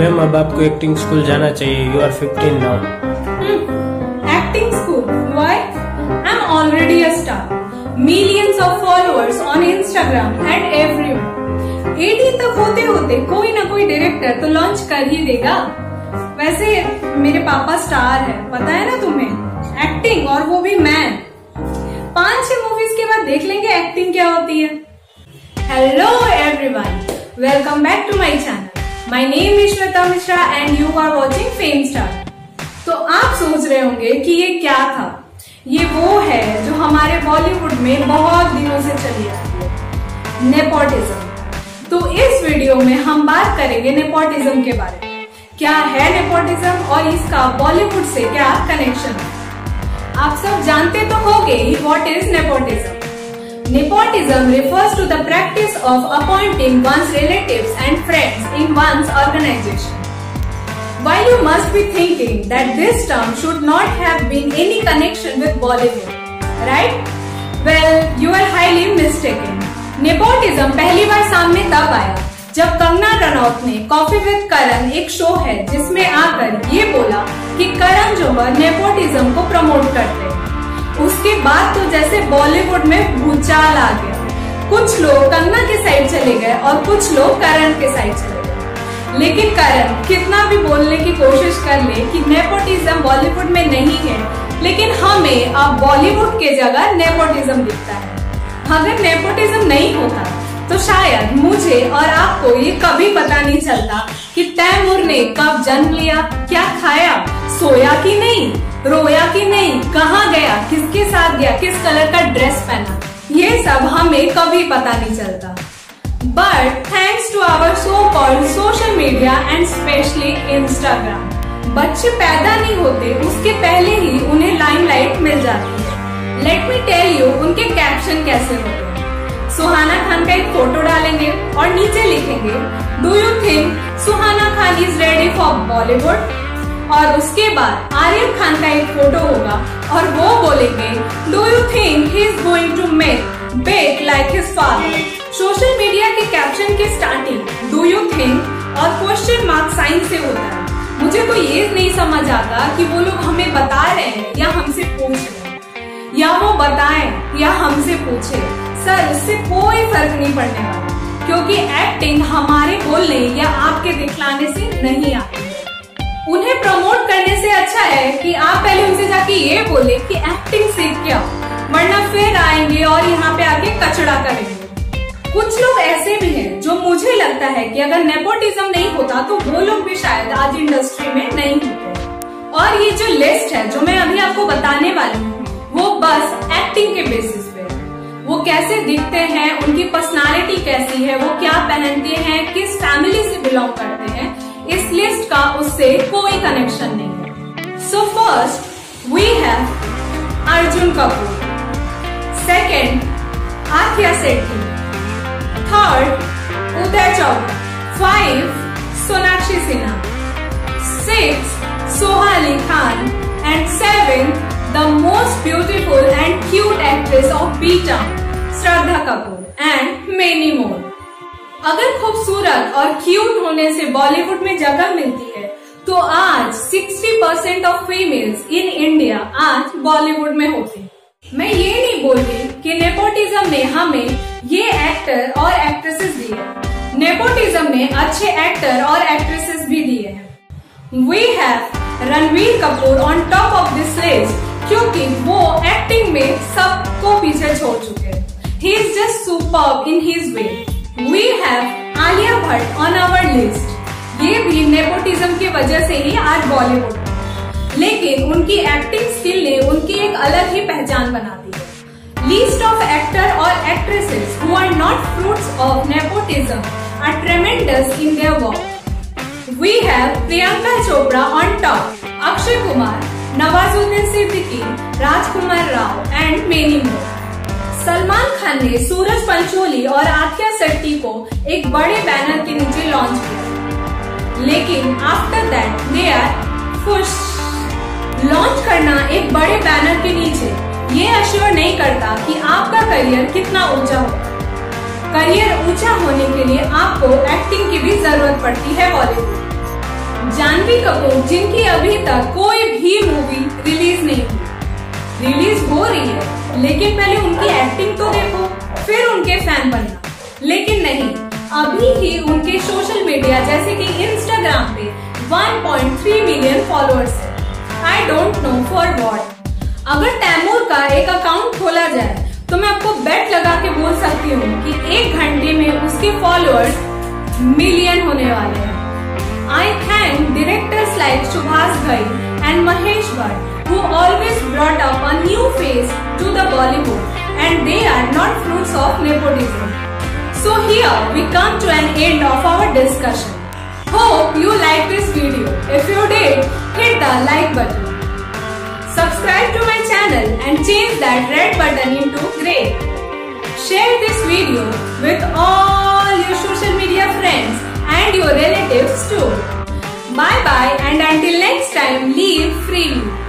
Ma'am, अब आपको acting school जाना चाहिए। You are fifteen now Acting school. Why? I'm already a star. Millions of followers on Instagram and everywhere. 18 तक होते होते कोई ना कोई डायरेक्टर तो लॉन्च कर ही देगा। वैसे मेरे पापा स्टार है। पता है ना तुम्हें? एक्टिंग और वो भी मैं। पाँच छह मूवीज़ के बाद देख लेंगे एक्टिंग क्या होती है। Hello everyone welcome back to my channel my name is Shweta Mishra and you are watching Fame Star तो आप सोच रहे होंगे कि ये क्या था? ये वो है जो हमारे बॉलीवुड में बहुत दिनों से चली आती है नेपोटिज्म तो इस वीडियो में हम बात करेंगे नेपोटिज्म के बारे में। क्या है नेपोटिज्म और इसका बॉलीवुड से क्या कनेक्शन है? आप सब जानते तो होंगे ही what is nepotism nepotism refers to the practice of appointing one's relatives and friends in one's organization. While you must be thinking that this term should not have been any connection with Bollywood, right? Well, you are highly mistaken. Nepotism पहली बार सामने तब आया जब कंगना रनौत ने coffee with करण एक show है जिसमें आकर ये बोला कि करण जोहर नेपोटिज्म को प्रमोट करते हैं उसके बाद तो जैसे बॉलीवुड में भूचाल आ गया। कुछ लोग कंगना के साइड चले गए और कुछ लोग करण के साइड चले गए। लेकिन करण कितना भी बोलने की कोशिश कर ले कि नेपोटिज्म बॉलीवुड में नहीं है, लेकिन हमें अब बॉलीवुड के जगह नेपोटिज्म दिखता है। अगर नेपोटिज्म नहीं होता तो शायद मुझे और आपको ये कभी पता नहीं चलता कि तैमूर ने कब जन्म लिया, क्या खाया, सोया कि नहीं। रोया कि नहीं? कहाँ गया? किसके साथ गया? किस कलर का ड्रेस पहना? ये सब हमें कभी पता नहीं चलता। But thanks to our so-called social media and specially Instagram बच्चे पैदा नहीं होते, उसके पहले ही उन्हें लाइमलाइट मिल जाती है। लेट मी टेल यू उनके कैप्शन कैसे होते हैं। सुहाना खान का एक फ़ोटो डालेंगे और नीचे लिखेंगे do you think Suhana Khan is ready for Bollywood और उसके बाद आर्यन खान का एक फ़ोटो होगा और वो बोलेंगे do you think he is going to make back like his father social media के कैप्शन के स्टार्टिंग डू यू थिंक और क्वेश्चन मार्क साइन से होता है। मुझे तो ये नहीं समझ आता कि वो लोग हमें बता रहे हैं या हमसे पूछ रहे हैं। या वो बताएँ या हमसे पूछे। सर उससे कोई फ़र्क नहीं पड़ने वाला, क्योंकि एक्टिंग हमारे बोलने या आपके दिखलाने से नहीं आती। उन्हें प्रमोट करने से अच्छा है कि आप पहले उनसे जाके ये बोले कि एक्टिंग सीख क्या। वरना फिर आएँगे और यहाँ पे आके कचड़ा करेंगे। कुछ लोग ऐसे भी हैं जो मुझे लगता है कि अगर नेपोटिज्म नहीं होता तो वो लोग भी शायद आज इंडस्ट्री में नहीं होते। और ये जो लिस्ट है जो मैं अभी आपको बताने वाली हूँ, वो बस एक्टिंग के बेसिस पे वो कैसे दिखते हैं, उनकी पर्सनालिटी कैसी है, वो क्या पहनते हैं, किस फैमिली से बिलोंग करते हैं लिस्ट का उससे कोई कनेक्शन नहीं so first we have Arjun Kapoor second Athiya Shetty third Uday Chowk five Sonakshi Sinha six Soha Ali Khan and seven the most beautiful and cute actress of beta Shraddha Kapoor and many more अगर खूबसूरत और cute होने से बॉलीवुड में जगह मिलती है तो आज 60 percent of females in India आज बॉलीवुड में होती मैं ये नहीं बोल रही कि नेपोटिज्म ने हमें ये एक्टर और एक्ट्रेसेस दिए नेपोटिज्म ने अच्छे एक्टर और एक्ट्रेसेस भी दिए हैं। We have Ranveer Kapoor on top of this list क्योंकि वो एक्टिंग में सबको पीछे छोड़ चुके हैं। He is just super in his way we have Alia Bhatt on our list ये भी नेपोटिज्म की वजह से ही आज बॉलीवुड लेकिन उनकी एक्टिंग स्किल ने उनकी एक अलग ही पहचान बना दी लिस्ट ऑफ़ एक्टर और actresses who are not fruits of nepotism are tremendous in their work we have Priyanka Chopra on top Akshay Kumar Nawazuddin Siddiqui Rajkummar Rao and many more Salman Khan ने सूरज पंचोली और आथिया सेट्टी को एक बड़े banner के नीचे launch किया। लेकिन after that they are खुश। लॉन्च करना एक बड़े बैनर के नीचे, ये अश्योर नहीं करता कि आपका करियर कितना ऊँचा हो। करियर ऊँचा होने के लिए आपको एक्टिंग की भी ज़रूरत पड़ती है बॉलीवुड जानवी कपूर, जिनकी अभी तक कोई भी मूवी रिलीज़ नहीं हुई। रिलीज़ हो रही है। लेकिन पहले उनकी एक्टिंग तो देखो, फिर उनके फ़ैन बनना। लेकिन नहीं, अभी ही उनके सोशल मीडिया जैसे कि इंस्टाग्राम पे 1.3 मिलियन फॉलोअर्स है। I don't know for what अगर तैमूर का एक अकाउंट खोला जाए तो मैं आपको बेट लगा के बोल सकती हूँ कि एक घंटे में उसके फॉलोअर्स मिलियन होने वाले हैं। I thank directors like Subhash भाई and Mahesh who always brought up a new face to the Bollywood and they are not fruits of nepotism. So here we come to an end of our discussion. Hope you liked this video. If you did, hit the like button. Subscribe to my channel and change that red button into grey. Share this video with all your social media friends and your relatives too. Bye bye and until next time, leave freely.